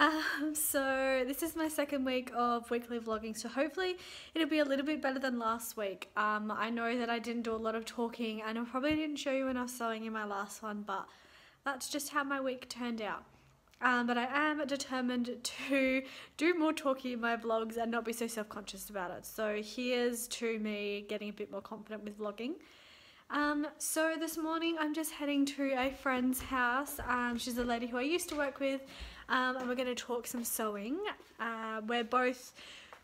Um, so this is my second week of weekly vlogging, so hopefully it'll be a little bit better than last week. Um, I know that I didn't do a lot of talking and I probably didn't show you enough sewing in my last one, but that's just how my week turned out. Um, but I am determined to do more talking in my vlogs and not be so self-conscious about it. So here's to me getting a bit more confident with vlogging. Um, so this morning I'm just heading to a friend's house. Um, she's a lady who I used to work with um, and we're going to talk some sewing. Uh, we're both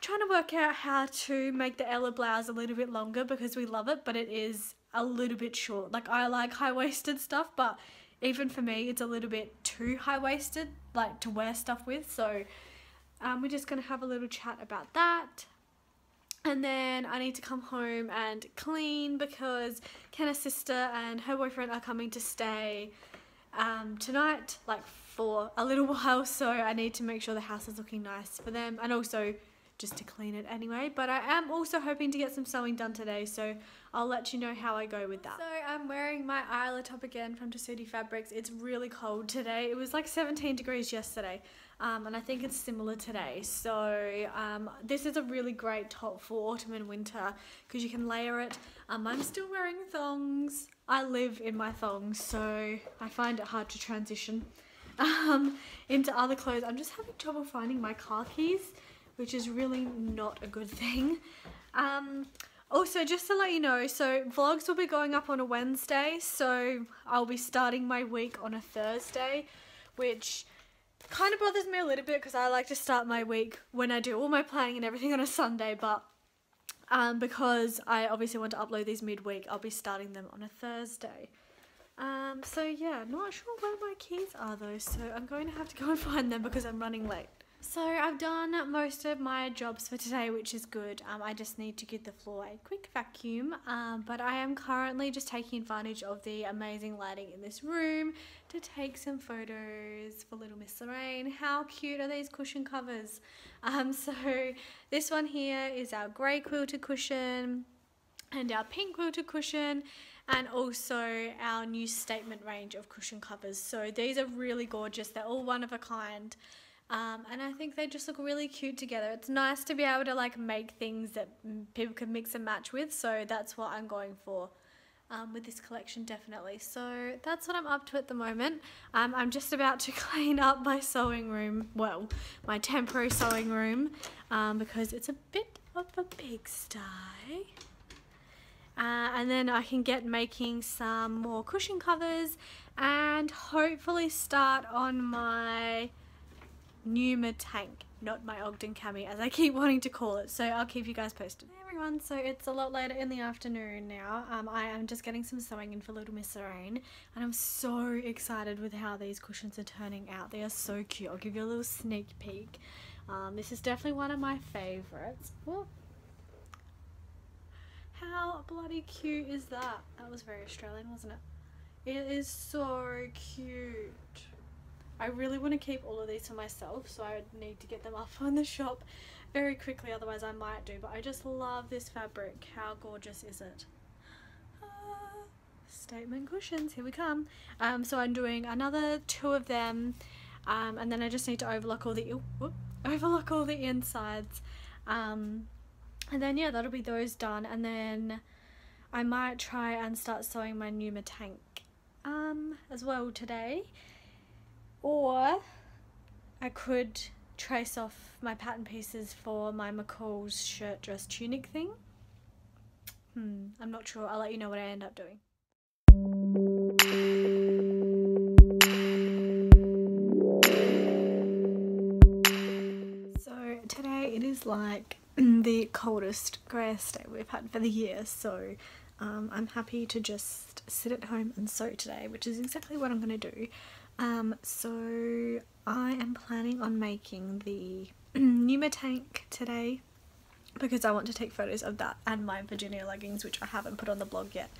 trying to work out how to make the Ella blouse a little bit longer because we love it but it is a little bit short. Like I like high-waisted stuff but even for me it's a little bit too high-waisted like to wear stuff with so um, we're just going to have a little chat about that and then I need to come home and clean because Kenna's sister and her boyfriend are coming to stay um, tonight, like for a little while. So I need to make sure the house is looking nice for them and also just to clean it anyway. But I am also hoping to get some sewing done today, so I'll let you know how I go with that. So I'm wearing my Isla top again from Tessuti Fabrics. It's really cold today. It was like 17 degrees yesterday, um, and I think it's similar today. So um, this is a really great top for autumn and winter because you can layer it. Um, I'm still wearing thongs. I live in my thongs, so I find it hard to transition um, into other clothes. I'm just having trouble finding my car keys which is really not a good thing. Um, also, just to let you know, so vlogs will be going up on a Wednesday, so I'll be starting my week on a Thursday, which kind of bothers me a little bit because I like to start my week when I do all my planning and everything on a Sunday, but um, because I obviously want to upload these midweek, I'll be starting them on a Thursday. Um, so yeah, not sure where my keys are though, so I'm going to have to go and find them because I'm running late. So I've done most of my jobs for today, which is good. Um, I just need to give the floor a quick vacuum. Um, but I am currently just taking advantage of the amazing lighting in this room to take some photos for little Miss Lorraine. How cute are these cushion covers? Um, so this one here is our grey quilted cushion and our pink quilted cushion and also our new statement range of cushion covers. So these are really gorgeous. They're all one of a kind. Um, and I think they just look really cute together. It's nice to be able to like make things that people can mix and match with. So that's what I'm going for um, with this collection definitely. So that's what I'm up to at the moment. Um, I'm just about to clean up my sewing room, well, my temporary sewing room um, because it's a bit of a pigsty. Uh, and then I can get making some more cushion covers and hopefully start on my Numa tank, not my Ogden cami, as I keep wanting to call it. So I'll keep you guys posted. Hey everyone, so it's a lot later in the afternoon now. Um, I am just getting some sewing in for Little Miss Lorraine, and I'm so excited with how these cushions are turning out. They are so cute. I'll give you a little sneak peek. Um, this is definitely one of my favourites. How bloody cute is that? That was very Australian, wasn't it? It is so cute. I really want to keep all of these for myself so I need to get them up on the shop very quickly otherwise I might do but I just love this fabric how gorgeous is it uh, statement cushions here we come um, so I'm doing another two of them um, and then I just need to overlock all the whoop, overlock all the insides um, and then yeah that'll be those done and then I might try and start sewing my Numa tank um, as well today or I could trace off my pattern pieces for my McCall's shirt dress tunic thing. Hmm, I'm not sure. I'll let you know what I end up doing. So today it is like the coldest, greyest day we've had for the year, so um, I'm happy to just sit at home and sew today, which is exactly what I'm going to do. Um, so I am planning on making the Numa tank today because I want to take photos of that and my Virginia leggings which I haven't put on the blog yet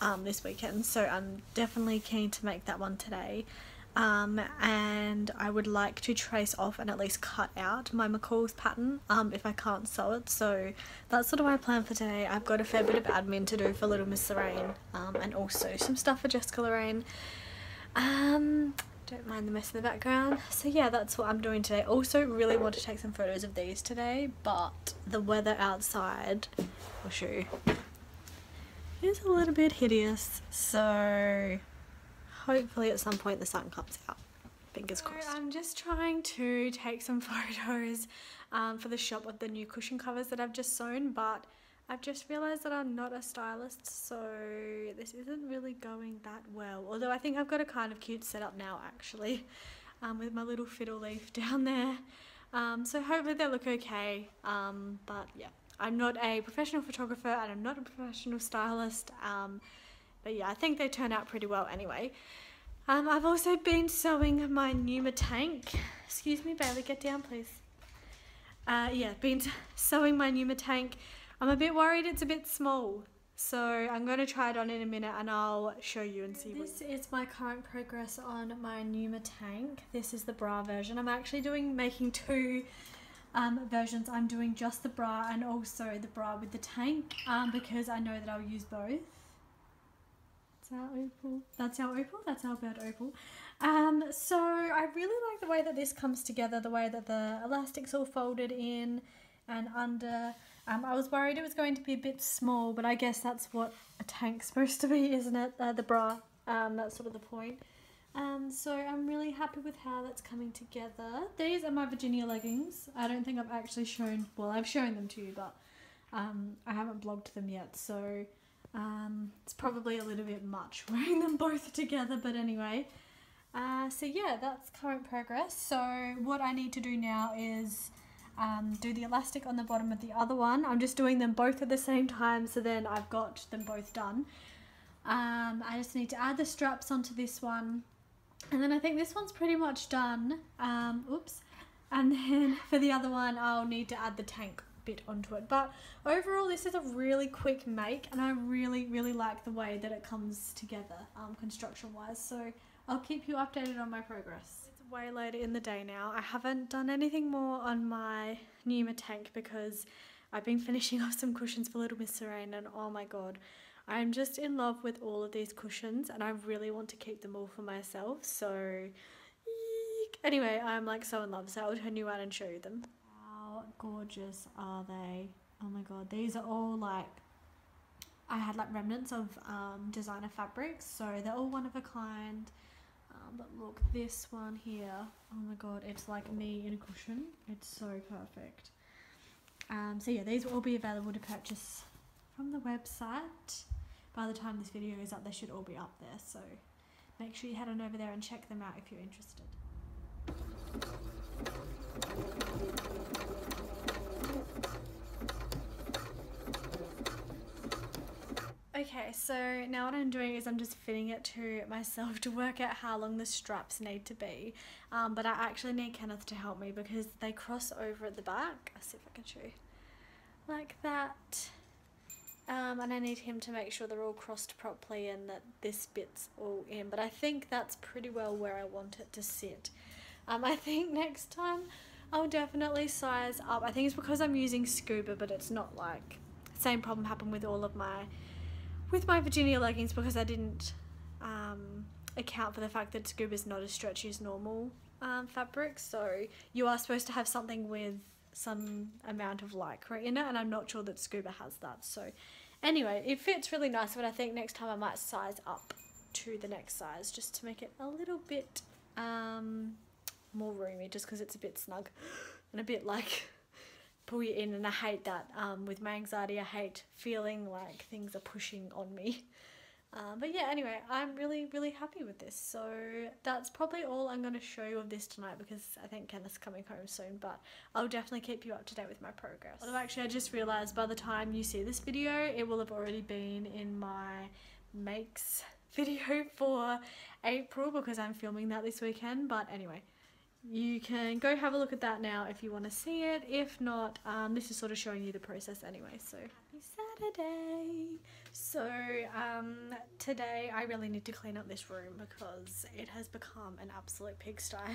um, this weekend so I'm definitely keen to make that one today um, and I would like to trace off and at least cut out my McCall's pattern um, if I can't sew it so that's sort of my plan for today I've got a fair bit of admin to do for Little Miss Lorraine um, and also some stuff for Jessica Lorraine um, Don't mind the mess in the background. So yeah, that's what I'm doing today. Also really want to take some photos of these today, but the weather outside, I'll show you, is a little bit hideous. So hopefully at some point the sun comes out. Fingers so crossed. I'm just trying to take some photos um, for the shop of the new cushion covers that I've just sewn, but I've just realised that I'm not a stylist, so this isn't really going that well. Although I think I've got a kind of cute setup now, actually, um, with my little fiddle leaf down there. Um, so hopefully they look okay, um, but yeah. I'm not a professional photographer and I'm not a professional stylist, um, but yeah, I think they turn out pretty well anyway. Um, I've also been sewing my Numa tank. Excuse me, Bailey, get down, please. Uh, yeah, been sewing my Numa tank. I'm a bit worried it's a bit small. So I'm going to try it on in a minute and I'll show you and see. This is my current progress on my Numa tank. This is the bra version. I'm actually doing making two um, versions. I'm doing just the bra and also the bra with the tank um, because I know that I'll use both. That's our opal. That's our opal. That's our bird opal. Um, so I really like the way that this comes together, the way that the elastic's all folded in and under. Um, I was worried it was going to be a bit small, but I guess that's what a tank's supposed to be, isn't it? Uh, the bra. Um, that's sort of the point. Um, so I'm really happy with how that's coming together. These are my Virginia leggings. I don't think I've actually shown, well I've shown them to you, but um, I haven't blogged them yet, so um, it's probably a little bit much wearing them both together, but anyway. Uh, so yeah, that's current progress. So what I need to do now is um, do the elastic on the bottom of the other one. I'm just doing them both at the same time, so then I've got them both done. Um, I just need to add the straps onto this one and then I think this one's pretty much done. Um, oops. And then for the other one, I'll need to add the tank bit onto it. But overall, this is a really quick make, and I really, really like the way that it comes together um, construction-wise. So I'll keep you updated on my progress. It's way later in the day now. I haven't done anything more on my Numa tank because I've been finishing off some cushions for Little Miss Lorraine, and oh my god, I'm just in love with all of these cushions and I really want to keep them all for myself. So anyway, I'm like so in love. So I'll turn you around and show you them. Gorgeous are they? Oh my god, these are all like I had like remnants of um, designer fabrics, so they're all one of a kind. Um, but look, this one here, oh my god, it's like me in a cushion. It's so perfect. Um, so yeah, these will all be available to purchase from the website by the time this video is up, they should all be up there. So make sure you head on over there and check them out if you're interested. Okay, so now what I'm doing is I'm just fitting it to myself to work out how long the straps need to be. Um, but I actually need Kenneth to help me because they cross over at the back. I'll see if I can show. Like that. Um, and I need him to make sure they're all crossed properly and that this bit's all in. But I think that's pretty well where I want it to sit. Um, I think next time I'll definitely size up. I think it's because I'm using scuba, but it's not like same problem happened with all of my with my Virginia leggings because I didn't um, account for the fact that scuba is not as stretchy as normal um, fabric. So you are supposed to have something with some amount of lycra in it and I'm not sure that Scuba has that so anyway it fits really nice but I think next time I might size up to the next size just to make it a little bit um, more roomy just because it's a bit snug and a bit like pull you in and I hate that um, with my anxiety I hate feeling like things are pushing on me um, but yeah, anyway, I'm really, really happy with this. So that's probably all I'm going to show you of this tonight because I think Kenneth's coming home soon. But I'll definitely keep you up to date with my progress. Although actually I just realised by the time you see this video, it will have already been in my makes video for April because I'm filming that this weekend. But anyway, you can go have a look at that now if you want to see it. If not, um, this is sort of showing you the process anyway. So happy Saturday! So um, today I really need to clean up this room because it has become an absolute pigsty.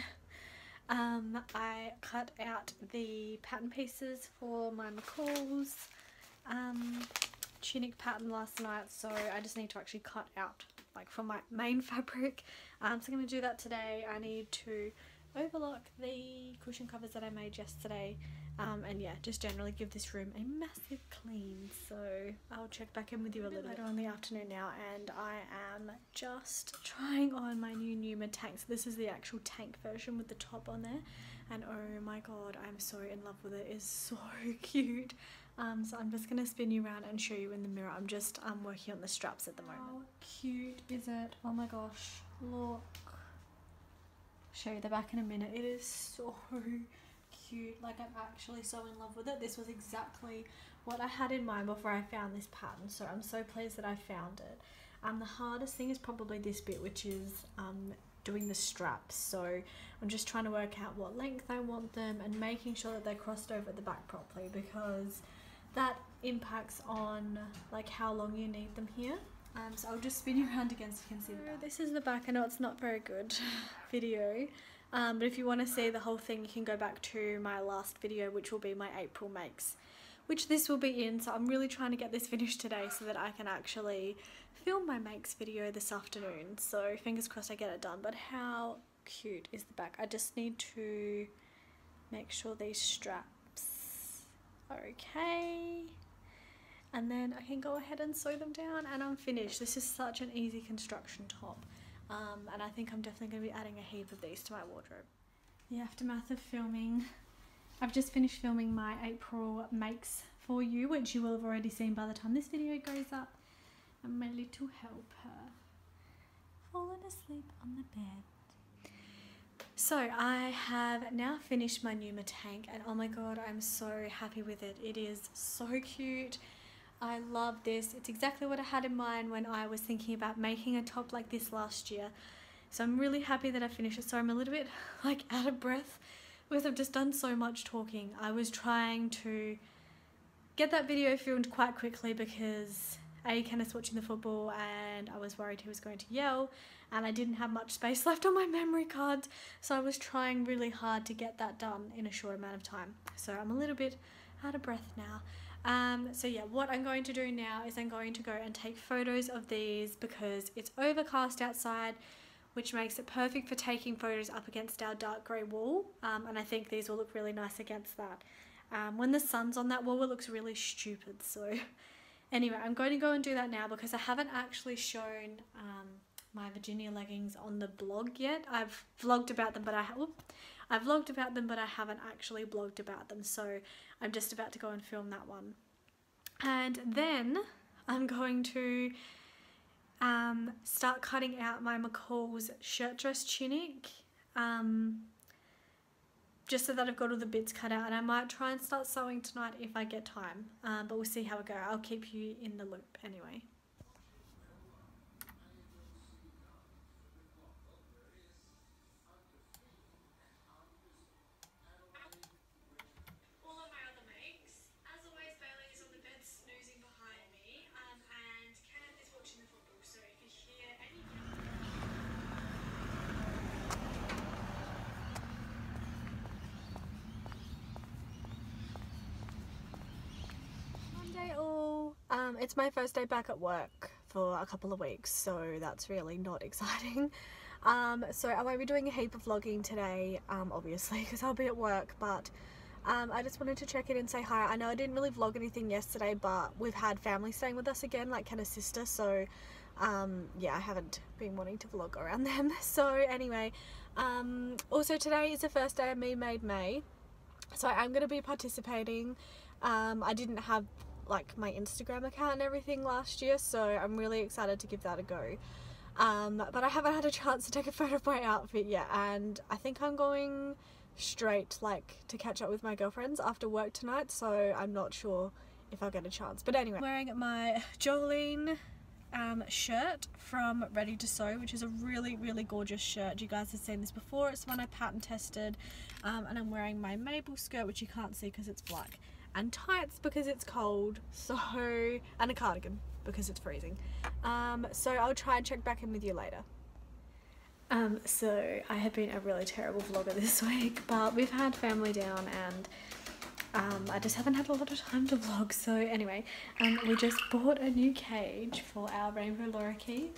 Um, I cut out the pattern pieces for my McCall's um, tunic pattern last night so I just need to actually cut out like for my main fabric. Um, so I'm going to do that today. I need to overlock the cushion covers that I made yesterday. Um, and yeah just generally give this room a massive clean. So I'll check back in with you a little bit. later on the afternoon now and I am just trying on my new Numa tank so this is the actual tank version with the top on there. And oh my god I'm so in love with it. It's so cute. Um, so I'm just going to spin you around and show you in the mirror. I'm just um, working on the straps at the moment. How cute is it? Oh my gosh look show you the back in a minute. It is so cute. Like I'm actually so in love with it. This was exactly what I had in mind before I found this pattern. So I'm so pleased that I found it. Um, the hardest thing is probably this bit, which is um, doing the straps. So I'm just trying to work out what length I want them and making sure that they're crossed over at the back properly because that impacts on like how long you need them here. Um, so I'll just spin you around again so you can see the back. This is the back. I know it's not very good video. Um, but if you want to see the whole thing, you can go back to my last video, which will be my April makes, which this will be in. So I'm really trying to get this finished today so that I can actually film my makes video this afternoon. So fingers crossed I get it done. But how cute is the back? I just need to make sure these straps are okay and then I can go ahead and sew them down and I'm finished. This is such an easy construction top um, and I think I'm definitely going to be adding a heap of these to my wardrobe. The aftermath of filming. I've just finished filming my April makes for you which you will have already seen by the time this video goes up and my little helper fallen asleep on the bed. So I have now finished my Numa tank and oh my god I'm so happy with it. It is so cute. I love this. It's exactly what I had in mind when I was thinking about making a top like this last year. So I'm really happy that I finished it. So I'm a little bit like out of breath because I've just done so much talking. I was trying to get that video filmed quite quickly because A, Kenneth's watching the football and I was worried he was going to yell and I didn't have much space left on my memory cards. So I was trying really hard to get that done in a short amount of time. So I'm a little bit out of breath now. Um, so yeah, what I'm going to do now is I'm going to go and take photos of these because it's overcast outside, which makes it perfect for taking photos up against our dark grey wall. Um, and I think these will look really nice against that. Um, when the sun's on that wall, it looks really stupid. So anyway, I'm going to go and do that now because I haven't actually shown um, my Virginia leggings on the blog yet. I've vlogged about them, but I, whoop, I've vlogged about them, but I haven't actually blogged about them. So I'm just about to go and film that one. And then I'm going to um, start cutting out my McCall's shirt dress tunic. Um, just so that I've got all the bits cut out and I might try and start sewing tonight if I get time um, but we'll see how it goes. I'll keep you in the loop anyway. Um, it's my first day back at work for a couple of weeks, so that's really not exciting. Um, so I won't be doing a heap of vlogging today, um, obviously, because I'll be at work, but um, I just wanted to check in and say hi. I know I didn't really vlog anything yesterday, but we've had family staying with us again, like Kenna's sister, so um, yeah, I haven't been wanting to vlog around them. So anyway, um, also today is the first day of Me Made May, so I'm going to be participating. Um, I didn't have like my Instagram account and everything last year so I'm really excited to give that a go. Um, but I haven't had a chance to take a photo of my outfit yet and I think I'm going straight like to catch up with my girlfriends after work tonight so I'm not sure if I'll get a chance. But anyway. I'm wearing my Jolene um, shirt from Ready to Sew which is a really really gorgeous shirt. You guys have seen this before. It's one I pattern tested um, and I'm wearing my maple skirt which you can't see because it's black and tights because it's cold so and a cardigan because it's freezing. Um, so I'll try and check back in with you later. Um, so I have been a really terrible vlogger this week but we've had family down and um, I just haven't had a lot of time to vlog. So anyway um, we just bought a new cage for our rainbow lorikeet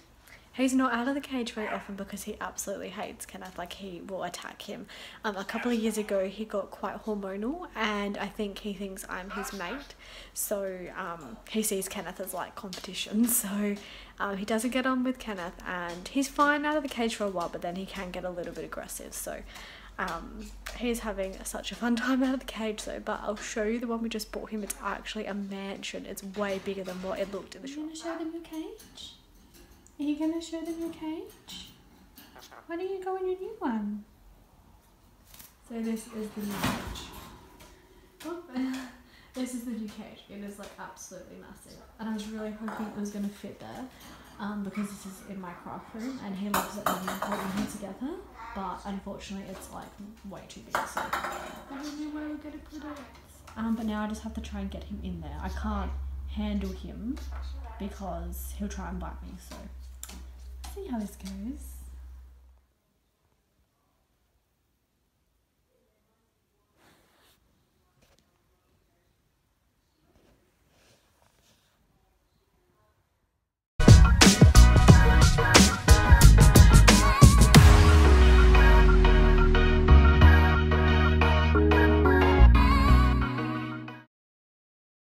He's not out of the cage very often because he absolutely hates Kenneth. Like he will attack him. Um, a couple of years ago, he got quite hormonal, and I think he thinks I'm his mate. So um, he sees Kenneth as like competition. So um, he doesn't get on with Kenneth, and he's fine out of the cage for a while, but then he can get a little bit aggressive. So um, he's having such a fun time out of the cage though. But I'll show you the one we just bought him. It's actually a mansion. It's way bigger than what it looked in the shop. You shop. gonna show them your cage? Are you gonna show them your cage? Why don't you go in your new one? So this is the new cage. Oh, this is the new cage. It is like absolutely massive, and I was really hoping it was going to fit there, um, because this is in my craft room, and he loves it when we put them here together. But unfortunately, it's like way too big, so I don't know where we're going to put it. Um, but now I just have to try and get him in there. I can't handle him because he'll try and bite me. So see how this goes.